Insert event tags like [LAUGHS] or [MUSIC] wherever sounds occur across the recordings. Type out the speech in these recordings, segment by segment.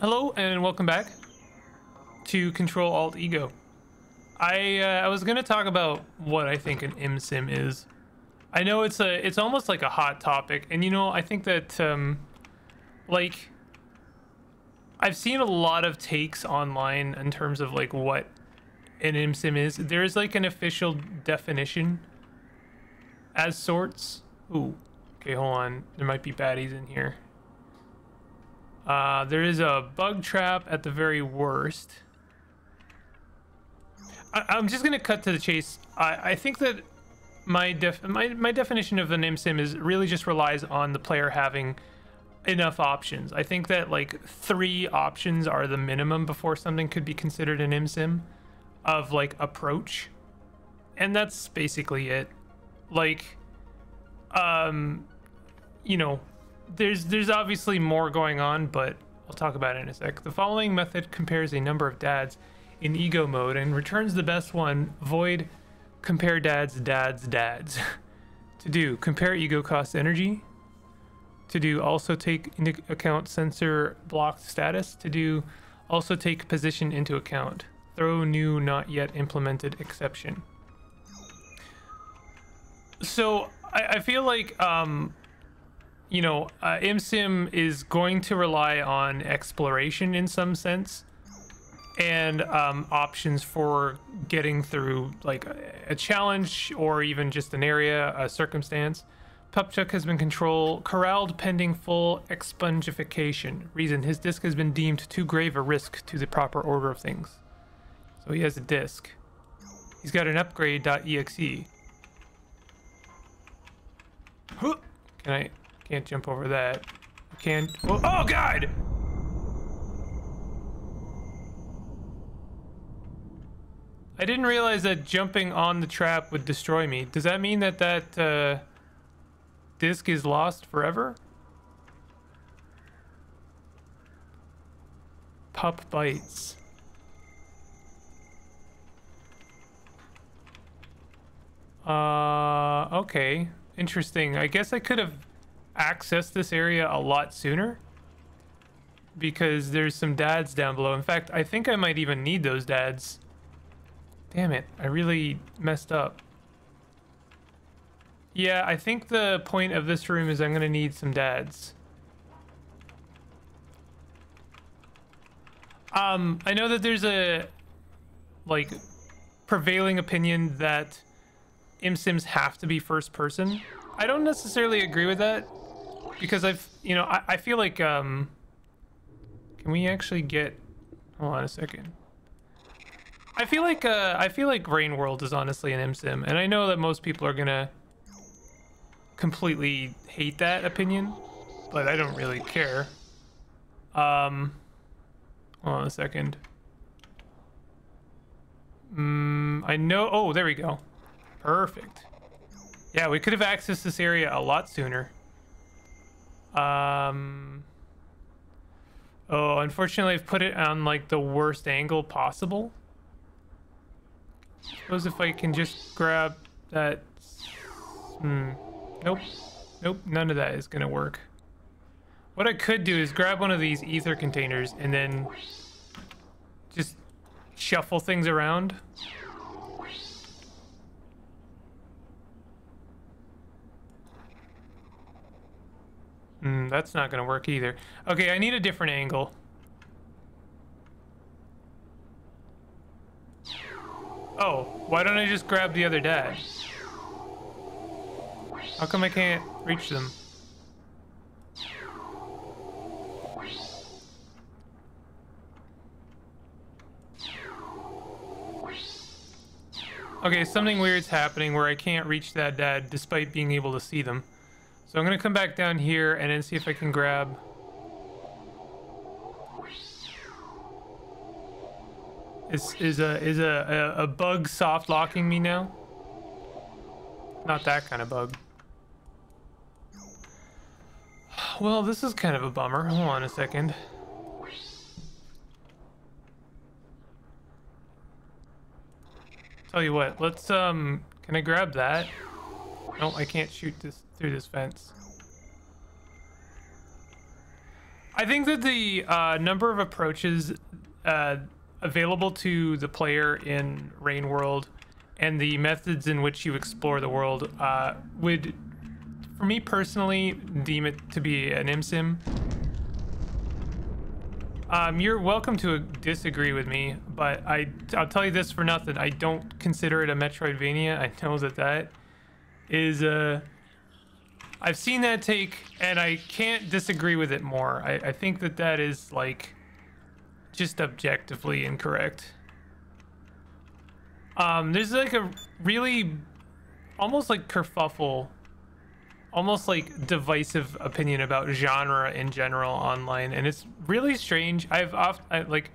Hello and welcome back to Control Alt Ego. I uh, I was gonna talk about what I think an ImSim is. I know it's a it's almost like a hot topic, and you know I think that um, like I've seen a lot of takes online in terms of like what an ImSim is. There is like an official definition as sorts. Ooh, okay, hold on. There might be baddies in here. Uh, there is a bug trap at the very worst. I, am just gonna cut to the chase. I, I think that my def my, my definition of an ImSim is really just relies on the player having enough options. I think that like three options are the minimum before something could be considered an ImSim of like approach. And that's basically it. Like um you know, there's there's obviously more going on, but I'll talk about it in a sec. The following method compares a number of dads in ego mode and returns the best one. Void compare dads, dads, dads. [LAUGHS] to do compare ego cost energy. To do also take into account sensor block status. To do also take position into account. Throw new not yet implemented exception. So I, I feel like um, you know, uh, ImSim is going to rely on exploration in some sense and um, options for getting through like a, challenge or even just an area, a circumstance. Pupchuck has been control corralled pending full expungification. Reason his disc has been deemed too grave a risk to the proper order of things. So he has a disc. He's got an upgrade.exe. Can I can't jump over that. Can't. Oh, oh God! I didn't realize that jumping on the trap would destroy me. Does that mean that that uh, disc is lost forever? Pup bites. Uh, okay. Interesting. I guess I could have access this area a lot sooner because there's some dads down below. In fact, I think I might even need those dads. Damn it, I really messed up. Yeah, I think the point of this room is I'm gonna need some dads. Um, I know that there's a, like, prevailing opinion that ImSims have to be first person. I don't necessarily agree with that because I've, you know, I, I feel like, um, can we actually get, hold on a second. I feel like, uh, I feel like Rain World is honestly an ImSim, and I know that most people are gonna completely hate that opinion, but I don't really care. Um, hold on a second. Mm, I know, oh, there we go. Perfect. Yeah, we could have accessed this area a lot sooner. Um. Oh, unfortunately, I've put it on like the worst angle possible. Suppose if I can just grab that. Hmm. Nope. Nope. None of that is gonna work. What I could do is grab one of these ether containers and then just shuffle things around. Mm, that's not to work either. Okay, I need a different angle. Oh, why don't I just grab the other dad? How come I can't reach them? Okay, something weird's happening where I can't reach that dad despite being able to see them. So I'm gonna come back down here and then see if I can grab... Is, is a is a, a, a bug soft locking me now? Not that kind of bug. Well, this is kind of a bummer. Hold on a second. Tell you what, let's um can I grab that? No, I can't shoot this through this fence. I think that the uh, number of approaches uh, available to the player in Rain World and the methods in which you explore the world uh, would, for me personally, deem it to be an imsim. Um, you're welcome to disagree with me, but I, I'll tell you this for nothing. I don't consider it a Metroidvania. I know that that is a... I've seen that take, and I can't disagree with it more. I, I think that that is, like, just objectively incorrect. Um, there's, like, a really... Almost, like, kerfuffle almost like divisive opinion about genre in general online and it's really strange i've oft I, like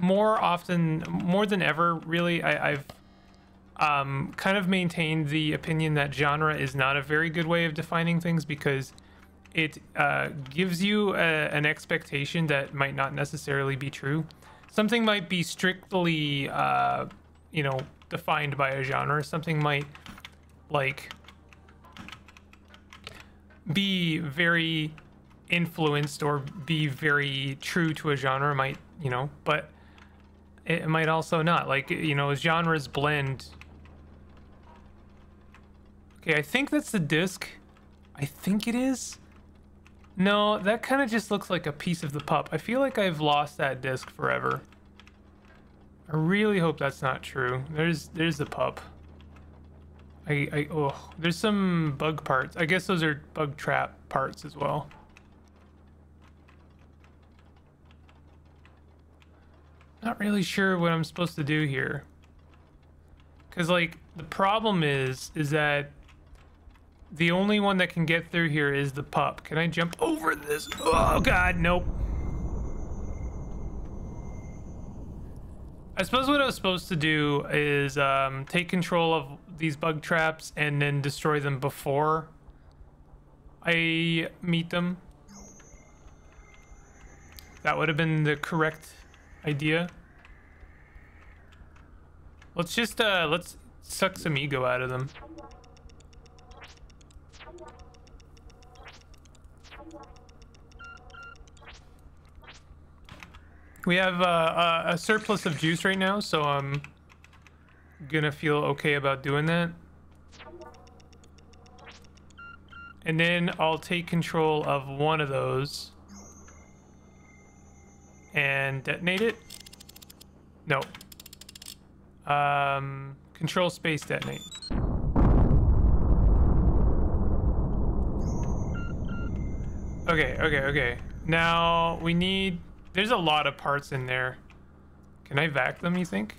more often more than ever really I, i've um, kind of maintained the opinion that genre is not a very good way of defining things because it uh, gives you a, an expectation that might not necessarily be true. Something might be strictly uh, you know defined by a genre. Something might like be very influenced or be very true to a genre might you know but it might also not. Like you know genres blend okay i think that's the disc i think it is no that kind of just looks like a piece of the pup i feel like i've lost that disc forever i really hope that's not true there's there's the pup I, I, oh, there's some bug parts. I guess those are bug trap parts as well. Not really sure what I'm supposed to do here. Cause like, the problem is, is that the only one that can get through here is the pup. Can I jump over this? Oh God, nope. I suppose what I was supposed to do is um, take control of these bug traps and then destroy them before I meet them. That would have been the correct idea. Let's just, uh, let's suck some ego out of them. We have uh, a surplus of juice right now, so I'm gonna feel okay about doing that. And then I'll take control of one of those and detonate it. No. Um, control space detonate. Okay, okay, okay. Now we need there's a lot of parts in there. Can I vac them, you think?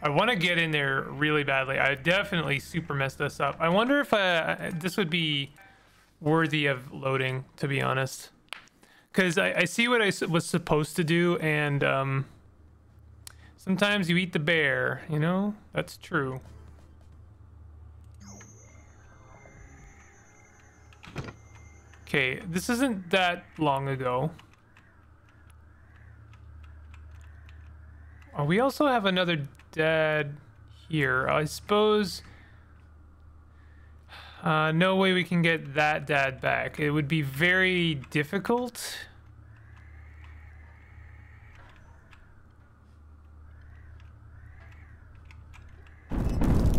I want to get in there really badly. I definitely super messed this up. I wonder if uh, this would be worthy of loading, to be honest. Because I, I, see what I was supposed to do, and um, sometimes you eat the bear, you know? That's true. Okay, this isn't that long ago. Oh, we also have another dad here. I suppose... Uh, no way we can get that dad back. It would be very difficult.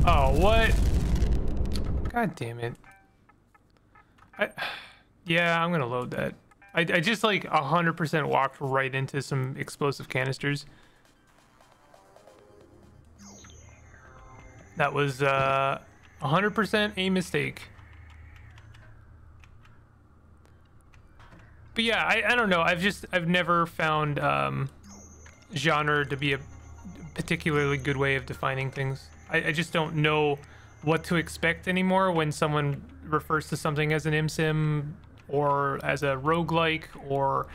Oh, what? God damn it. I... Yeah, I'm gonna load that. I, I just like 100% walked right into some explosive canisters. That was uh, 100% a mistake. But yeah, I, I don't know. I've just, I've never found um, genre to be a particularly good way of defining things. I, I just don't know what to expect anymore when someone refers to something as an imsim or as a roguelike or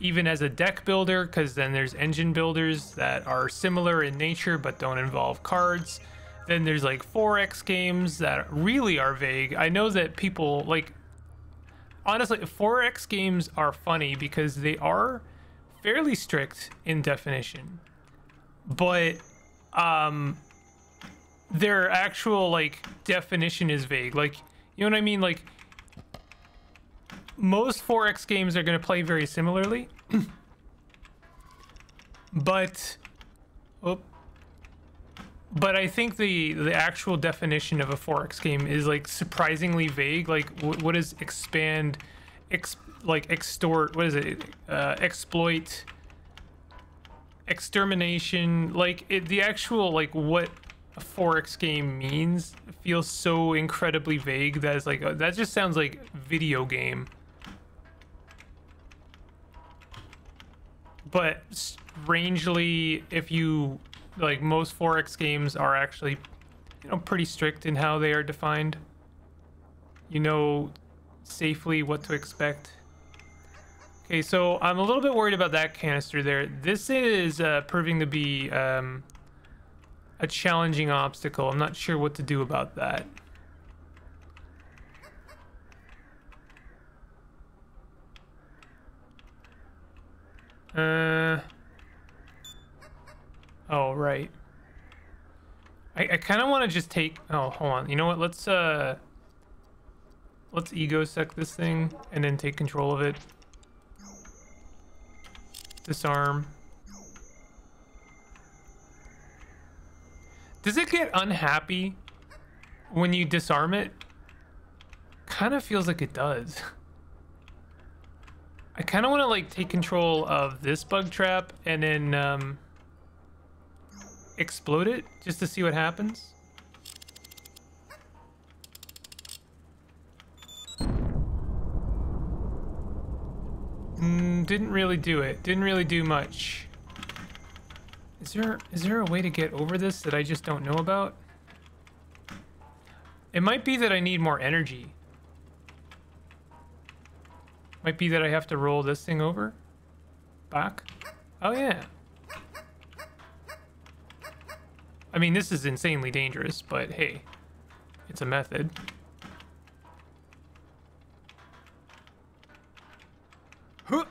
even as a deck builder because then there's engine builders that are similar in nature but don't involve cards. Then there's like 4x games that really are vague. I know that people like honestly 4x games are funny because they are fairly strict in definition. But um their actual like definition is vague. Like You know what I mean? Like most 4X games are going to play very similarly. [CLEARS THROAT] but oh, but I think the the actual definition of a 4X game is like surprisingly vague. Like what, is expand ex, like extort, what is it? Uh, exploit extermination like it, the actual like what a 4x game means feels so incredibly vague that it's like uh, that just sounds like video game but strangely if you like most 4x games are actually you know pretty strict in how they are defined you know safely what to expect Okay, so I'm a little bit worried about that canister there. This is uh, proving to be um, a challenging obstacle. I'm not sure what to do about that. Uh. Oh, right. I, I kind of want to just take... Oh, hold on. You know what? Let's, uh... Let's ego suck this thing and then take control of it. Disarm. Does it get unhappy when you disarm it? Kind of feels like it does. [LAUGHS] I kind of want to like take control of this bug trap and then um, explode it just to see what happens. Mm, didn't really do it. Didn't really do much. Is there is there a way to get over this that I just don't know about? It might be that I need more energy. Might be that I have to roll this thing over. Back. Oh yeah. I mean, this is insanely dangerous, but hey, it's a method. Hmm,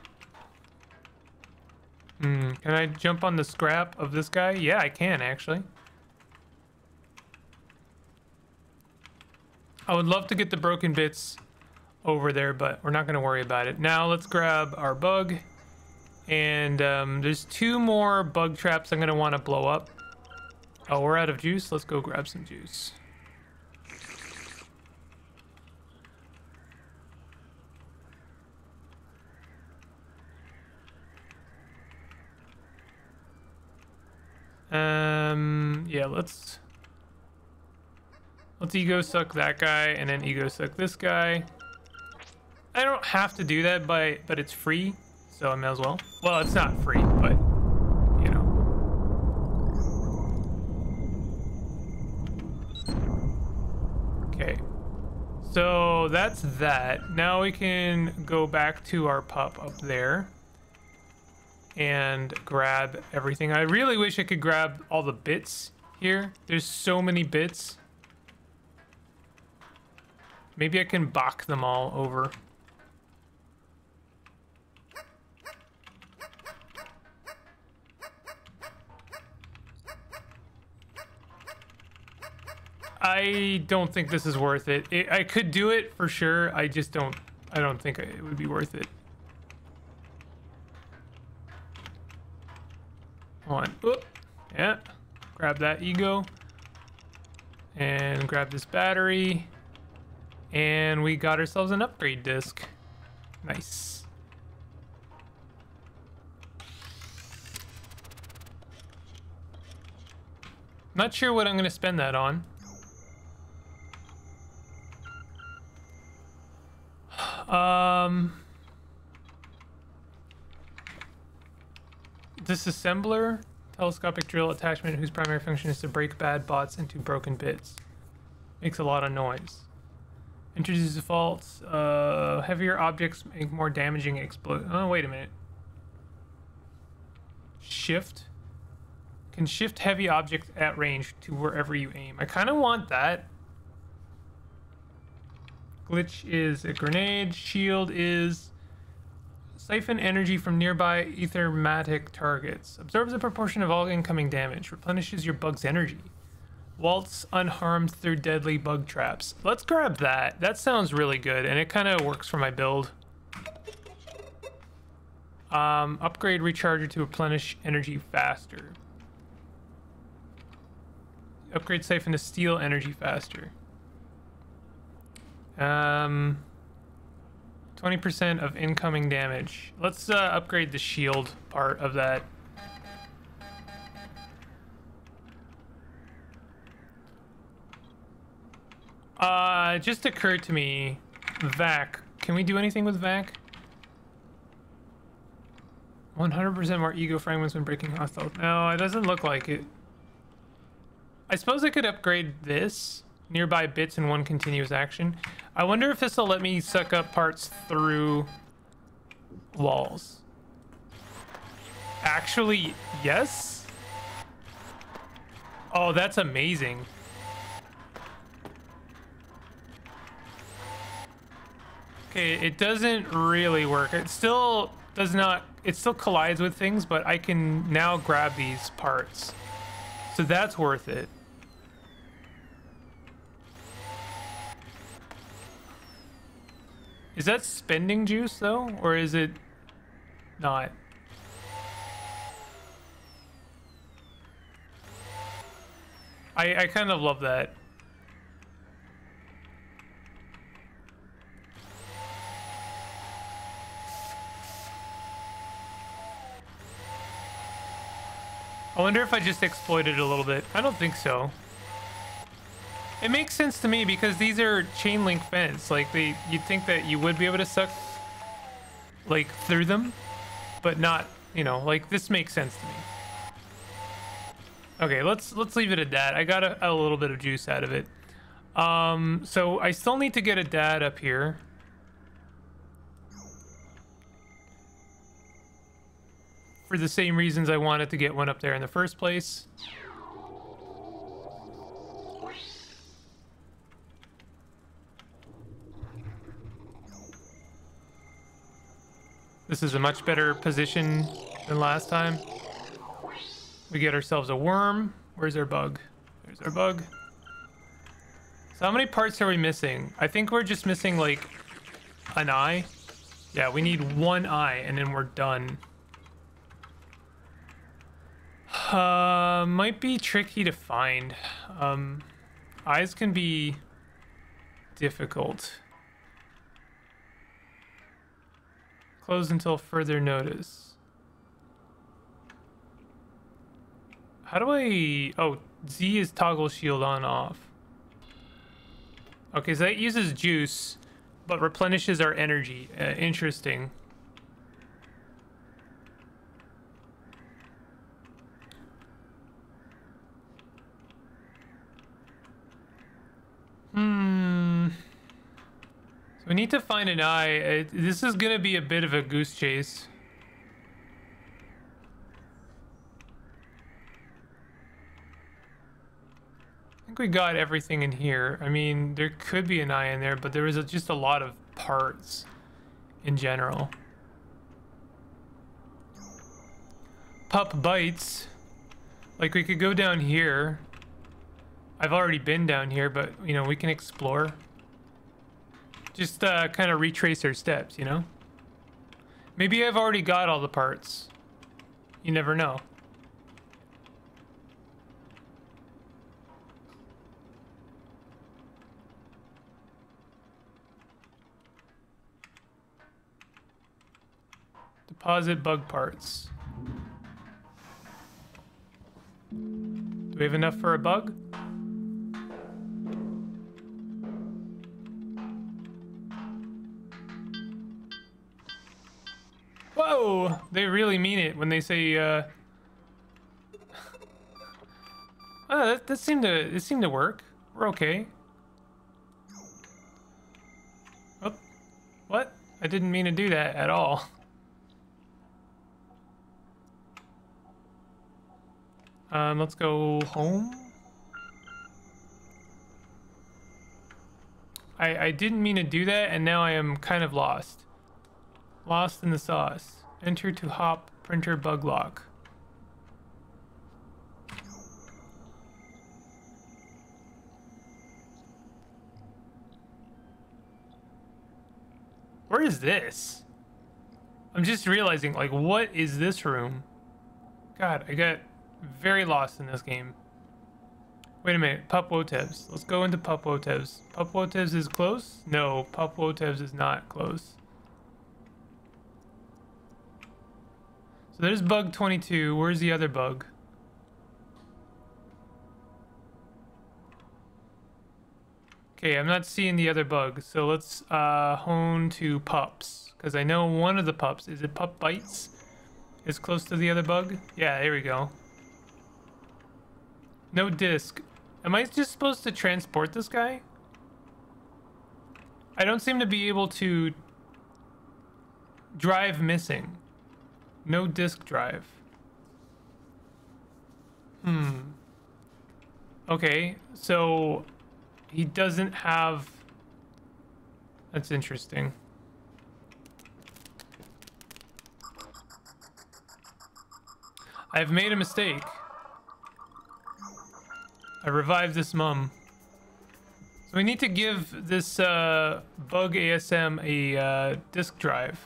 can I jump on the scrap of this guy? Yeah, I can actually. I would love to get the broken bits over there, but we're not going to worry about it. Now let's grab our bug. And um, there's two more bug traps I'm going to want to blow up. Oh, we're out of juice. Let's go grab some juice. Um, yeah, let's let's ego suck that guy and then ego suck this guy. I don't have to do that, but but it's free, so I may as well. Well, it's not free, but you know. Okay, so that's that. Now we can go back to our pup up there and grab everything. I really wish I could grab all the bits here. There's so many bits. Maybe I can vac them all over. I don't think this is worth it. it. I could do it for sure. I just don't. I don't think it would be worth it. on. Oop. Yeah. Grab that ego. And grab this battery. And we got ourselves an upgrade disc. Nice. Not sure what I'm going to spend that on. Um... Disassembler, telescopic drill attachment whose primary function is to break bad bots into broken bits. Makes a lot of noise. Introduces defaults. Uh, heavier objects make more damaging explode. Oh, wait a minute. Shift. Can shift heavy objects at range to wherever you aim. I kind of want that. Glitch is a grenade. Shield is Siphon energy from nearby ethermatic targets. Absorbs a proportion of all incoming damage. Replenishes your bug's energy. Waltz unharmed through deadly bug traps. Let's grab that. That sounds really good, and it kind of works for my build. Um, upgrade recharger to replenish energy faster. Upgrade siphon to steal energy faster. Um, 20% of incoming damage. Let's uh, upgrade the shield part of that. Uh, it just occurred to me, Vac. Can we do anything with Vac? 100% more ego fragments when breaking hostiles. No, it doesn't look like it. I suppose I could upgrade this. Nearby bits in one continuous action. I wonder if this will let me suck up parts through walls. Actually, yes? Oh, that's amazing. Okay, it doesn't really work. It still does not, it still collides with things, but I can now grab these parts. So that's worth it. Is that spending juice though, or is it not? I, I kind of love that. I wonder if I just exploited a little bit. I don't think so. It makes sense to me because these are chain link fence. Like they, you'd think that you would be able to suck like through them, but not, you know, like this makes sense to me. Okay, let's let's leave it at that. I got a, a little bit of juice out of it. Um, so I still need to get a dad up here. For the same reasons I wanted to get one up there in the first place. This is a much better position than last time. We get ourselves a worm. Where's our bug? There's our bug. So how many parts are we missing? I think we're just missing like an eye. Yeah, we need one eye and then we're done. Uh, might be tricky to find. Um, eyes can be difficult. Closed until further notice. How do I... Oh, Z is toggle shield on off. Okay, so that uses juice, but replenishes our energy. Uh, interesting. We need to find an eye. Uh, this is gonna be a bit of a goose chase. I think we got everything in here. I mean, there could be an eye in there, but there is a, just a lot of parts in general. Pup bites. Like, we could go down here. I've already been down here, but, you know, we can explore. Just uh, kind of retrace our steps, you know? Maybe I've already got all the parts. You never know. Deposit bug parts. Do we have enough for a bug? Whoa! They really mean it when they say, uh... oh, [SIGHS] that, that seemed to, it seemed to work. We're okay. Oh, what? I didn't mean to do that at all. Um, let's go home. I, I didn't mean to do that, and now I am kind of lost. Lost in the sauce. Enter to hop printer bug lock. Where is this? I'm just realizing, like, what is this room? God, I got very lost in this game. Wait a minute, Pupwotevs. Let's go into Pupwotevs. Pupwotevs is close? No, Pupwotevs is not close. So there's bug 22. Where's the other bug? Okay, I'm not seeing the other bug. So let's uh, hone to pups. Because I know one of the pups, is it pup bites? Is close to the other bug? Yeah, there we go. No disc. Am I just supposed to transport this guy? I don't seem to be able to drive missing. No disk drive. Hmm. Okay, so he doesn't have... That's interesting. I've made a mistake. I revived this mum. So we need to give this uh, bug ASM a uh, disk drive.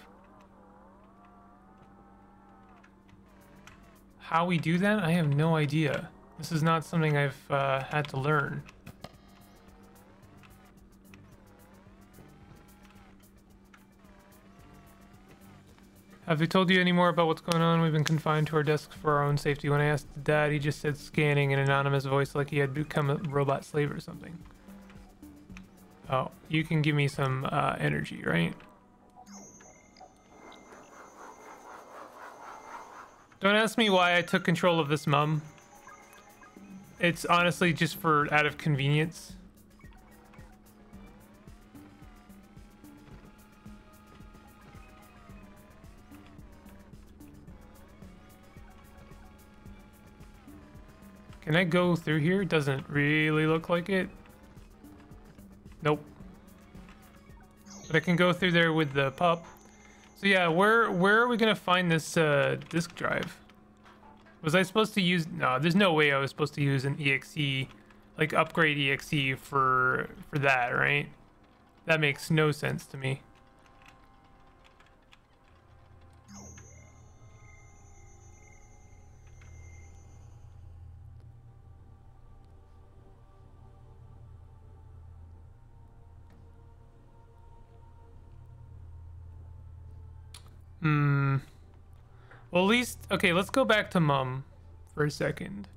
How we do that? I have no idea. This is not something I've uh, had to learn. Have they told you any more about what's going on? We've been confined to our desks for our own safety. When I asked Dad, he just said scanning an anonymous voice like he had become a robot slave or something. Oh, you can give me some uh, energy, right? Don't ask me why I took control of this mum. It's honestly just for out of convenience. Can I go through here? Doesn't really look like it. Nope. But I can go through there with the pup. So yeah, where where are we gonna find this uh, disk drive? Was I supposed to use? No, there's no way I was supposed to use an exe, like upgrade exe for for that, right? That makes no sense to me. Well, at least okay. Let's go back to mum for a second.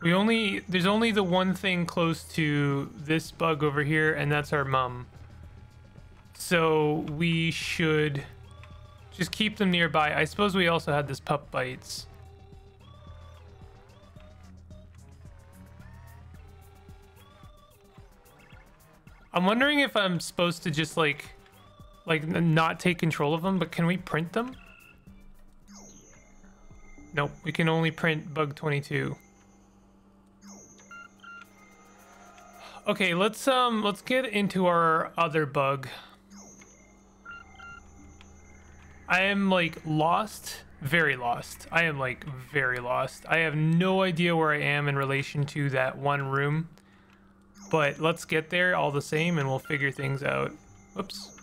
We only there's only the one thing close to this bug over here, and that's our mum. So we should just keep them nearby. I suppose we also had this pup bites. I'm wondering if I'm supposed to just like like not take control of them, but can we print them? Nope, we can only print bug 22. Okay, let's um let's get into our other bug. I am like lost, very lost. I am like very lost. I have no idea where I am in relation to that one room. But let's get there all the same and we'll figure things out. Oops.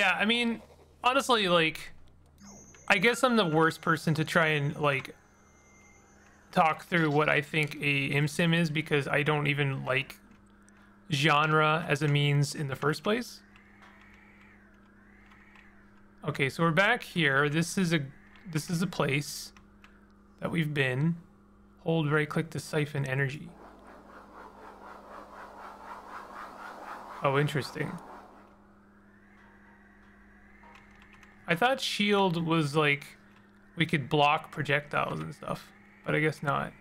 Yeah, I mean, honestly, like, I guess I'm the worst person to try and, like, talk through what I think a imsim is because I don't even like genre as a means in the first place. Okay, so we're back here. This is a this is a place that we've been. Hold right click to siphon energy. Oh, interesting. I thought shield was like we could block projectiles and stuff, but I guess not.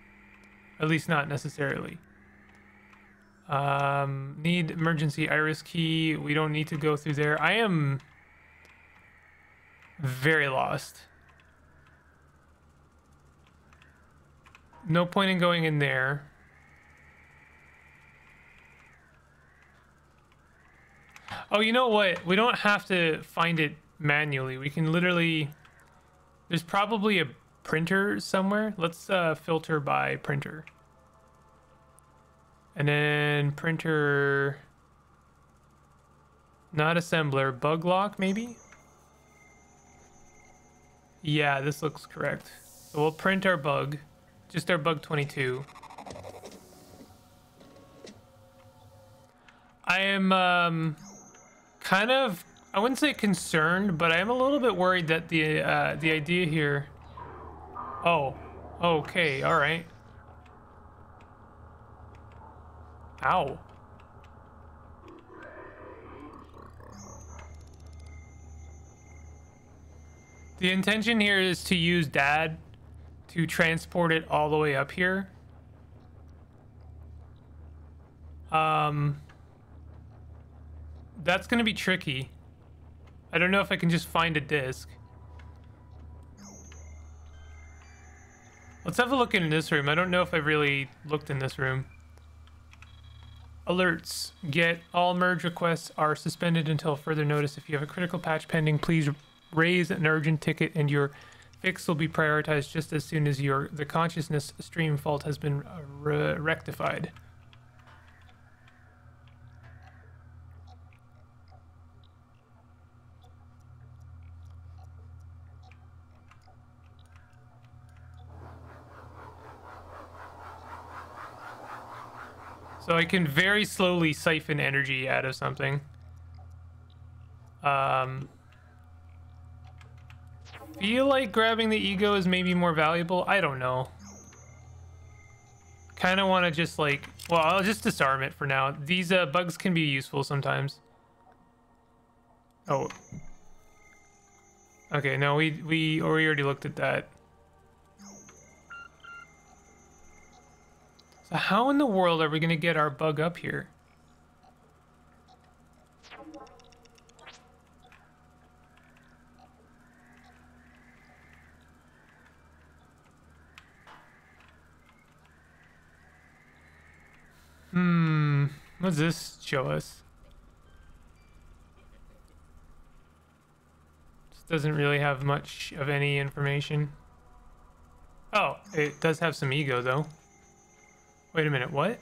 At least not necessarily. Um, need emergency iris key. We don't need to go through there. I am very lost. No point in going in there. Oh, you know what? We don't have to find it manually. We can literally There's probably a printer somewhere. Let's uh, filter by printer. And then printer, not assembler, bug lock maybe? Yeah, this looks correct. So we'll print our bug, just our bug 22. I am um, kind of, I wouldn't say concerned, but I am a little bit worried that the uh, the idea here. Oh, okay, all right. Ow. The intention here is to use dad to transport it all the way up here. Um, that's going to be tricky. I don't know if I can just find a disc. Let's have a look in this room. I don't know if I've really looked in this room. Alerts. Get all merge requests are suspended until further notice. If you have a critical patch pending, please raise an urgent ticket and your fix will be prioritized just as soon as your the consciousness stream fault has been uh, re rectified. So I can very slowly siphon energy out of something. Um, feel like grabbing the ego is maybe more valuable. I don't know. Kind of want to just like, well, I'll just disarm it for now. These uh, bugs can be useful sometimes. Oh. Okay, no, we, we, we already looked at that. So how in the world are we going to get our bug up here? Hmm, what does this show us? This doesn't really have much of any information. Oh, it does have some ego though. Wait a minute, what?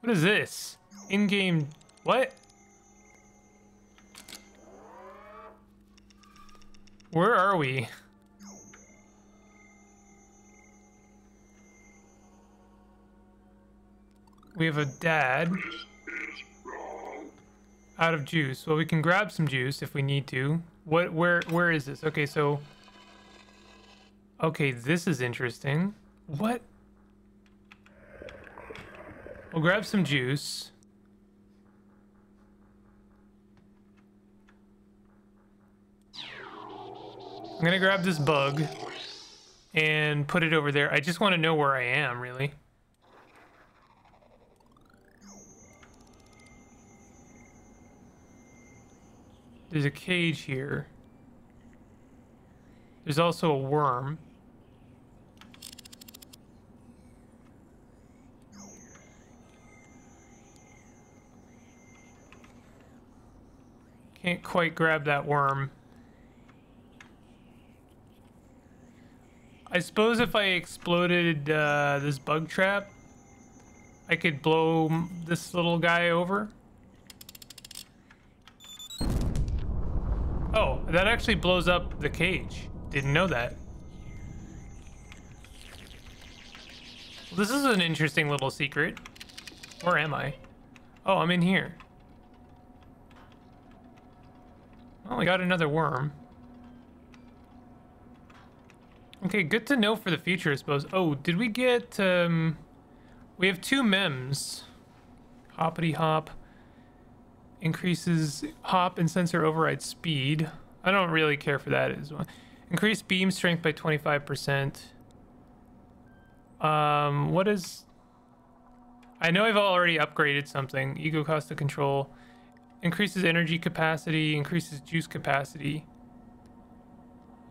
What is this? In-game... What? Where are we? We have a dad. Out of juice. Well, we can grab some juice if we need to. What? Where? Where is this? Okay, so Okay, this is interesting. What? We'll grab some juice. I'm gonna grab this bug and put it over there. I just want to know where I am, really. There's a cage here. There's also a worm. Can't quite grab that worm. I suppose if I exploded uh, this bug trap, I could blow this little guy over. Oh, that actually blows up the cage. Didn't know that. This is an interesting little secret. Where am I? Oh, I'm in here. Oh, we got another worm. Okay, good to know for the future, I suppose. Oh, did we get, um... We have two mems. Hoppity hop. Increases hop and sensor override speed. I don't really care for that as well. Increase beam strength by 25%. Um, what is... I know I've already upgraded something. Ego cost of control. Increases energy capacity, increases juice capacity.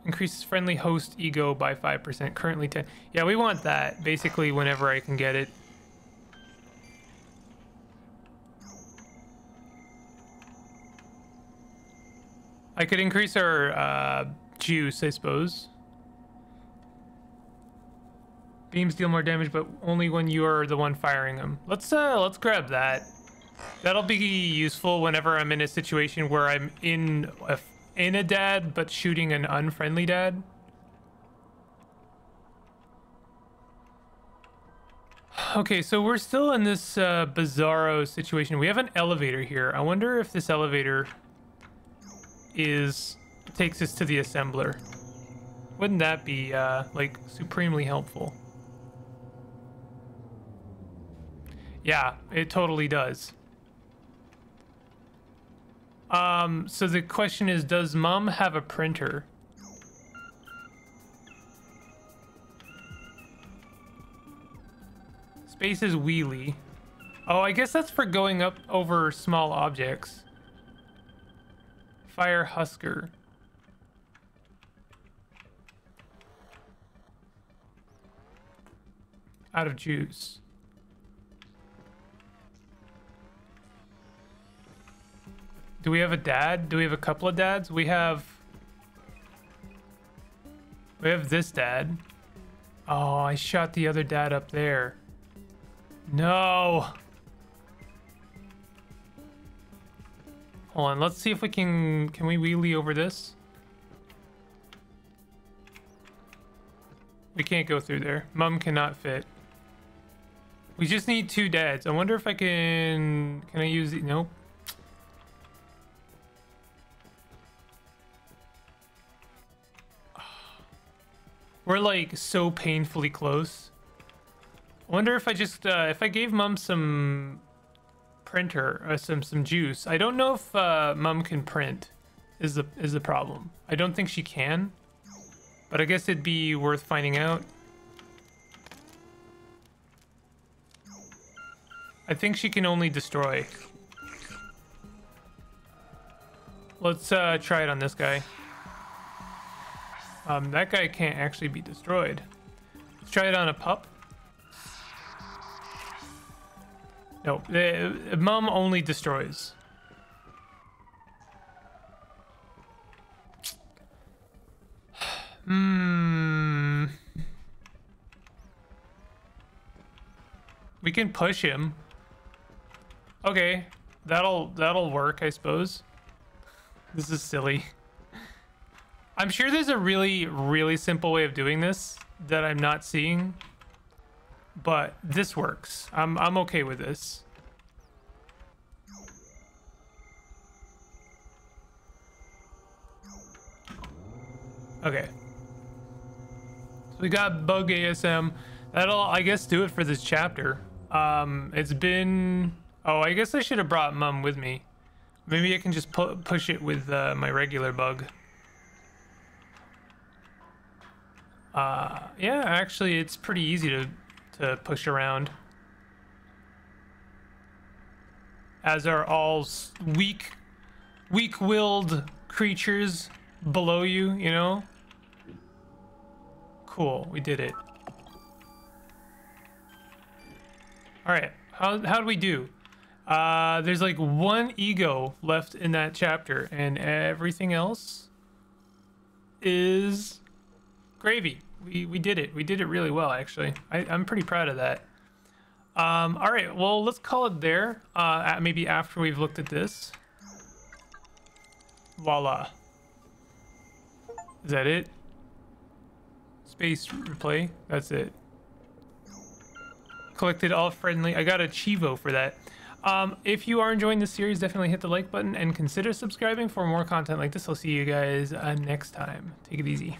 Increases friendly host ego by 5%, currently 10. Yeah, we want that, basically, whenever I can get it. I could increase our uh, juice, I suppose. Beams deal more damage, but only when you are the one firing them. Let's uh, let's grab that. That'll be useful whenever I'm in a situation where I'm in a, in a dad, but shooting an unfriendly dad. Okay, so we're still in this uh, bizarro situation. We have an elevator here. I wonder if this elevator is takes us to the assembler. Wouldn't that be uh, like supremely helpful? Yeah, it totally does. Um, so the question is, does mom have a printer? Space is wheelie. Oh, I guess that's for going up over small objects. Fire Husker. Out of juice. Do we have a dad? Do we have a couple of dads? We have... We have this dad. Oh, I shot the other dad up there. No! Hold on, let's see if we can... Can we wheelie over this? We can't go through there. Mum cannot fit. We just need two dads. I wonder if I can... Can I use the... Nope. We're like so painfully close. I wonder if I just uh, if I gave mom some printer or uh, some some juice. I don't know if uh, mom can print. Is the is the problem? I don't think she can. But I guess it'd be worth finding out. I think she can only destroy. Let's uh, try it on this guy. Um, that guy can't actually be destroyed. Let's try it on a pup. No, the, the mum only destroys. [SIGHS] Hmm. We can push him. Okay, that'll that'll work, I suppose. This is silly. I'm sure there's a really, really simple way of doing this that I'm not seeing. But this works. I'm, I'm okay with this. Okay. So we got bug ASM. That'll, I guess, do it for this chapter. Um, it's been... Oh, I guess I should have brought Mum with me. Maybe I can just pu push it with uh, my regular bug. Uh, yeah, actually, it's pretty easy to, to push around. As are all weak, weak-willed creatures below you, you know? Cool, we did it. Alright, how, how do we do? Uh, there's like one ego left in that chapter, and everything else is gravy. We, we did it. We did it really well, actually. I, I'm pretty proud of that. Um, all right, well, let's call it there. Uh, maybe after we've looked at this. Voila. Is that it? Space replay. That's it. Collected all friendly. I got a Chivo for that. Um, if you are enjoying this series, definitely hit the like button and consider subscribing for more content like this. I'll see you guys uh, next time. Take it easy.